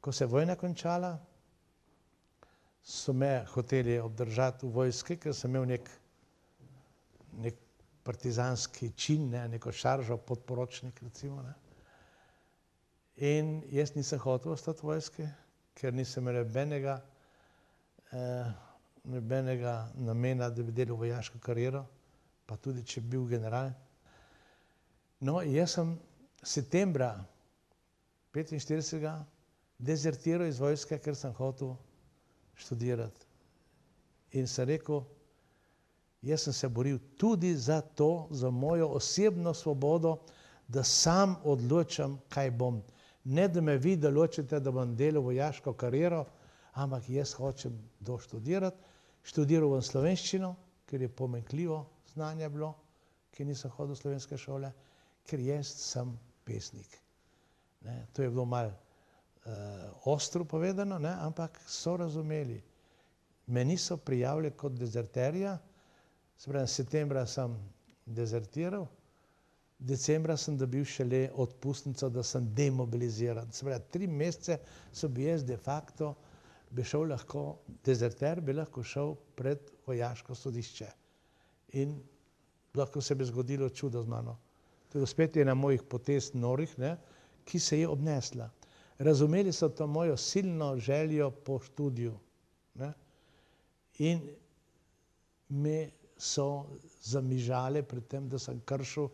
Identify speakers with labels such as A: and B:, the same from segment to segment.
A: Ko se je vojna končala, so me hoteli obdržati v vojski, ker sem imel nek, nek partizanski čin, ne, neko šaržo, podporočnik recimo. Ne. In jaz nisem hotel ostati v vojski, ker nisem imel nobenega eh, nobenega namena, da bi delal vojaško kariero, pa tudi če bi bil general. No, jaz sem septembra petinštiridesetega dezertiral iz vojske, ker sem hotel študirati. In sem rekel, jaz sem se boril tudi za to, za mojo osebno svobodo, da sam odločam, kaj bom. Ne da me vi določite, da bom delal vojaško kariero, ampak jaz hočem doštudirati. Študiral bom slovenščino, ker je pomanjkljivo znanje bilo, ker nisem hodil v slovenske šole, ker jaz sem pesnik. Ne, to je bilo malo ostro povedano, ne, ampak so razumeli. Me niso prijavili kot dezerterja, se pravi, septembra sem dezertiral, decembra sem dobil šele odpustnico, da sem demobiliziran. Se pravi, tri mesece so bi jaz de facto bi šel lahko, dezerter bi lahko šel pred vojaško sodišče. In lahko se bi zgodilo čudo z mano. To je spet ena mojih potez norih, ne, ki se je obnesla razumeli so to mojo silno željo po študiju. Ne? In me so zamižale pred tem, da sem kršil,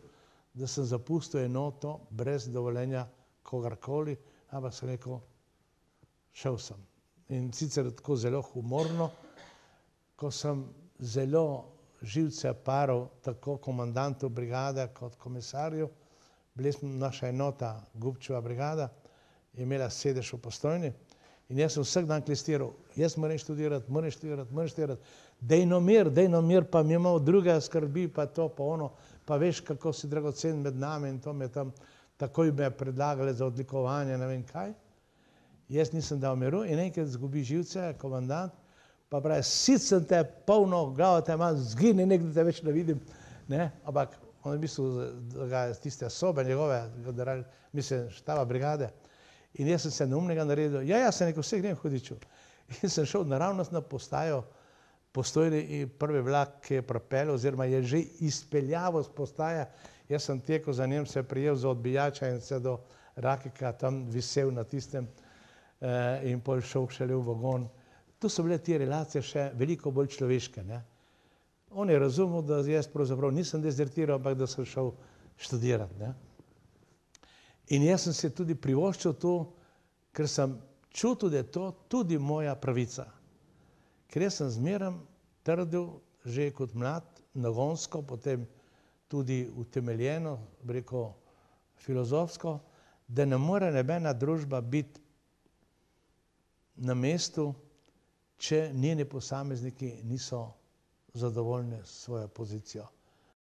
A: da sem zapustil enoto brez dovoljenja kogarkoli, ampak sem rekel, šel sem. In sicer tako zelo humorno, ko sem zelo živce paral tako komandantu brigade kot komisarju, bili smo naša enota, Gubčeva brigada, imela sedež v postojni in jaz sem vsak dan klistiral, jaz moram študirati, moram študirati, moram študirati, dejno mir, dejno mir, pa mi imamo druge skrbi, pa to, pa ono, pa veš, kako si dragocen med nami in to me tam takoj me predlagali za odlikovanje, ne vem kaj. Jaz nisem dal miru in enkrat zgubi živce, komandant, pa pravi, sit sem te polno, glavo te imam, zgini nekdo te več ne vidim, ne, ampak on je mislil, da ga je tiste sobe njegove, mislim, štaba brigade, In jaz sem se neumnega naredil, ja, ja, sem rekel, vse grem hodiču. In sem šel naravnost na postajo, postojni in prvi vlak, ki je propel, oziroma je že izpeljavo z postaje, jaz sem tekel za njem, se prijel za odbijača in se do Rakika tam visel na tistem eh, in pol šel šele v vagon. Tu so bile te relacije še veliko bolj človeške. Ne? On je razumel, da jaz pravzaprav nisem dezertiral, ampak da sem šel študirati. Ne? In jaz sem se tudi privoščil to, ker sem čutil, da je to tudi moja pravica. Ker jaz sem zmeraj trdil, že kot mlad, nagonsko, potem tudi utemeljeno, reko filozofsko, da ne more nebena družba biti na mestu, če njeni posamezniki niso zadovoljni s svojo pozicijo.